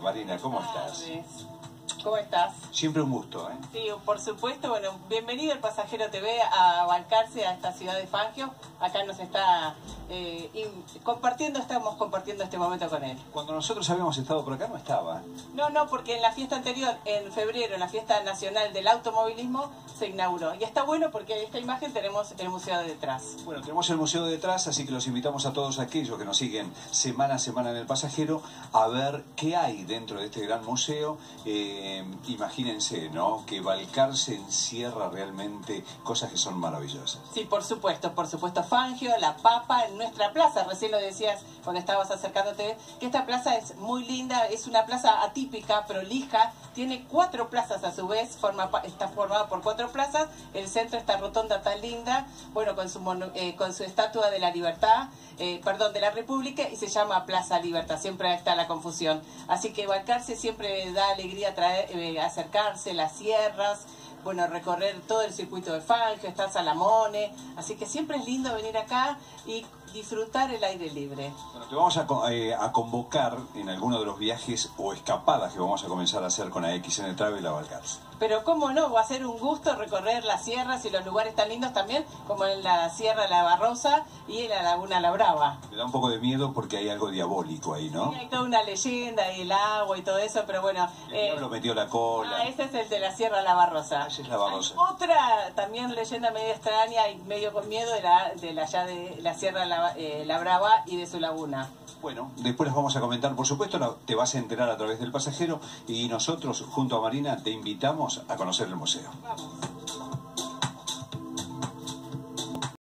Marina, ¿cómo estás? ¿Cómo estás? Siempre un gusto, ¿eh? Sí, por supuesto. Bueno, bienvenido el Pasajero TV a bancarse a esta ciudad de Fangio. Acá nos está eh, compartiendo, estamos compartiendo este momento con él. Cuando nosotros habíamos estado por acá no estaba. No, no, porque en la fiesta anterior, en febrero, en la fiesta nacional del automovilismo, se inauguró. Y está bueno porque esta imagen tenemos el museo de detrás. Bueno, tenemos el museo de detrás, así que los invitamos a todos aquellos que nos siguen semana a semana en el pasajero a ver qué hay dentro de este gran museo. Eh, imagínense, ¿no? Que Balcarce encierra realmente cosas que son maravillosas. Sí, por supuesto, por supuesto. Fangio, La Papa, en nuestra plaza, recién lo decías cuando estabas acercándote, que esta plaza es muy linda, es una plaza atípica, prolija, tiene cuatro plazas a su vez, forma, está formada por cuatro plazas, el centro está rotonda tan linda, bueno, con su, eh, con su estatua de la libertad, eh, perdón, de la República, y se llama Plaza Libertad, siempre está la confusión. Así que Balcarce siempre da alegría traer eh, acercarse, las sierras, bueno, recorrer todo el circuito de Fangio, está Salamone, así que siempre es lindo venir acá y disfrutar el aire libre. Bueno, te vamos a, eh, a, convocar en alguno de los viajes o escapadas que vamos a comenzar a hacer con AXN Travel a Balcarce. Pero cómo no, va a ser un gusto recorrer las sierras y los lugares tan lindos también, como en la Sierra La Barrosa y en la Laguna La Brava. Me da un poco de miedo porque hay algo diabólico ahí, ¿no? Sí, hay toda una leyenda y el agua y todo eso, pero bueno... El eh, lo metió la cola. Ah, ese es el de la Sierra La Barrosa. Es la otra también leyenda medio extraña y medio con miedo de la, de la, ya de la Sierra La, eh, la Brava y de su laguna. Bueno, después las vamos a comentar, por supuesto, te vas a enterar a través del pasajero y nosotros, junto a Marina, te invitamos a conocer el museo. Vamos.